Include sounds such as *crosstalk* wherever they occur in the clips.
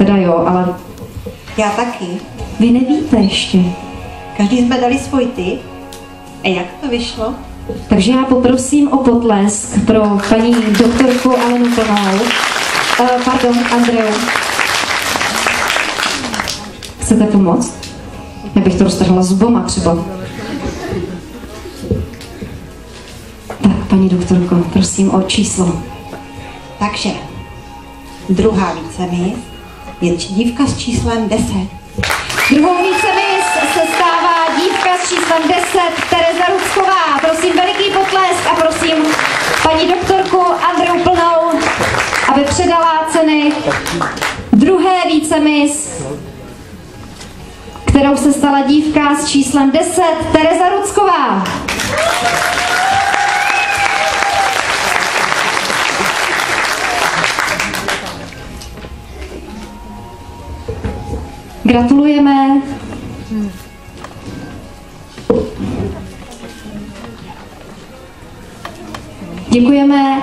teda jo, ale Já taky. vy nevíte ještě. Každý jsme dali svůj typ. A jak to vyšlo? Takže já poprosím o potlesk pro paní doktorku Alenu Plnou. Uh, pardon, Andreu. Chcete pomoct? Já bych to roztrhla zuboma třeba. Tak, paní doktorko, prosím o číslo. Takže, druhá vícemis je dívka s číslem 10. Druhou vícemis se stává dívka s číslem 10, Tereza Rucková. Prosím veliký potlesk a prosím paní doktorku Andreu Plnou, aby předala ceny druhé vícemis, kterou se stala dívka s číslem 10, Tereza Rucková. Gratulujeme. Děkujeme.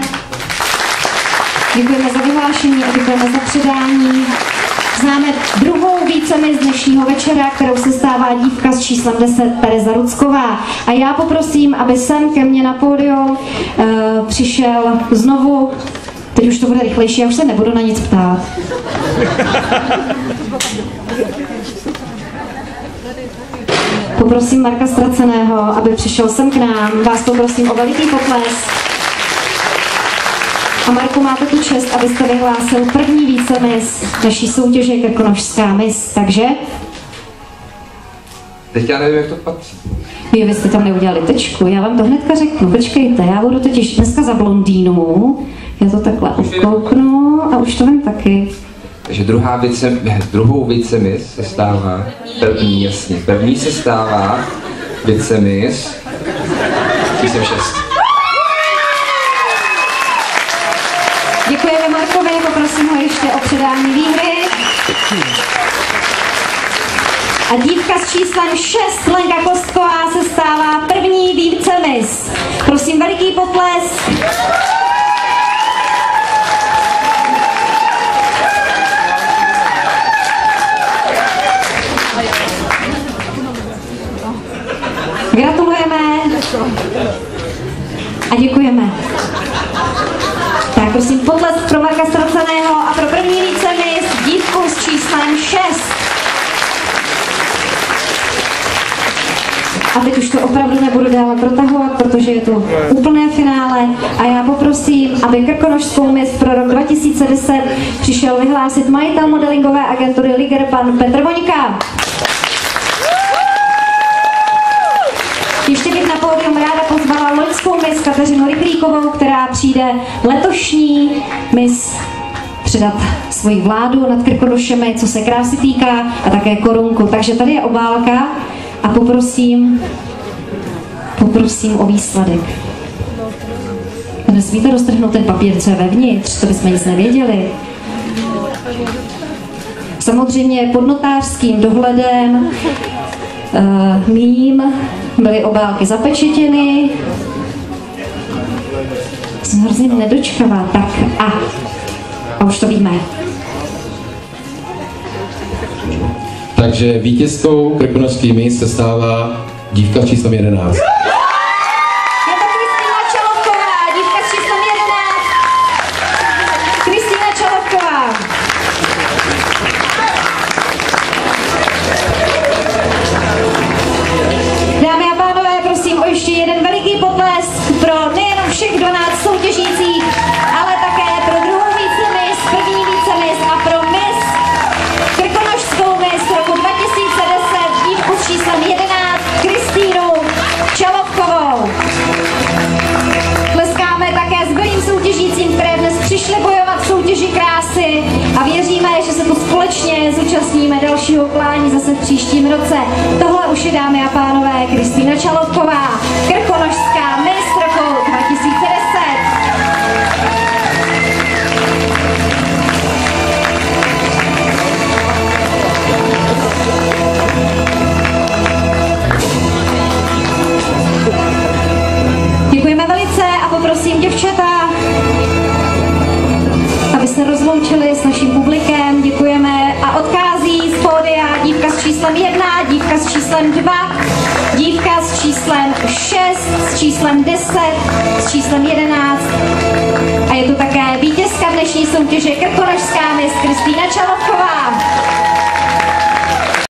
Děkujeme za vyhlášení a děkujeme za předání. Známe druhou vícemi z dnešního večera, kterou se stává dívka s číslem 10 Tereza Rucková. A já poprosím, aby sem ke mně na pódium uh, přišel znovu, teď už to bude rychlejší, já už se nebudu na nic ptát. Poprosím Marka Straceného, aby přišel sem k nám. Vás poprosím o veliký potlesk. A Marku, máte tu čest, abyste vyhlásil první vícemis naší soutěže Krkonožská mis. Takže Teď já nevím, jak to patří. vy, vy jste tam neudělali tečku, já vám to hnedka řeknu. Počkejte, já budu totiž dneska za blondýnu. Já to takhle ukouknu a už to vím taky. Takže druhá vice, *laughs* druhou vicemis se stává, první jasně, první se stává vicemis, jsem šest. Děkujeme Markovi, poprosím ho ještě o předání výhry. A dívka s číslem 6, Lenka Kostková, se stává první vícemis. Prosím, veliký potlesk. Gratulujeme a děkujeme. Tak prosím potlesk pro Marka Straceného a pro první vícemis dívku s číslem 6. A teď už to opravdu nebudu dále protahovat, protože je to úplné finále. A já poprosím, aby Krkonožskou mis pro rok 2010 přišel vyhlásit majitel modelingové agentury Liger, pan Petr Voňka. Ještě bych na pódium ráda pozvala loňskou mis Kateřinu Rychlíkovou, která přijde letošní mis předat svoji vládu nad Krkonošemi, co se krásy týká, a také korunku. Takže tady je obálka a poprosím, poprosím o výsledek. Nesmíte roztrhnout ten papír, co je vevnitř, to bychom nic nevěděli. Samozřejmě pod notářským dohledem uh, mým byly obálky zapečetěny. Jsem hrozně nedočkavá. Tak a, a už to víme. Takže vítězkou Krkonožský se stává dívka číslem 11. společně zúčastníme dalšího klání zase v příštím roce. Tohle už je, dámy a pánové, Kristýna Čalovková, Krkonožská Miss roku 2010. Děkujeme velice a poprosím děvčata, aby se rozloučili s naším publikem. Děkujeme číslem 1, dívka s číslem 2, dívka s číslem 6, s číslem 10, s číslem 11 a je to také vítězka dnešní soutěže Krkonožská mis Kristýna Čalovková.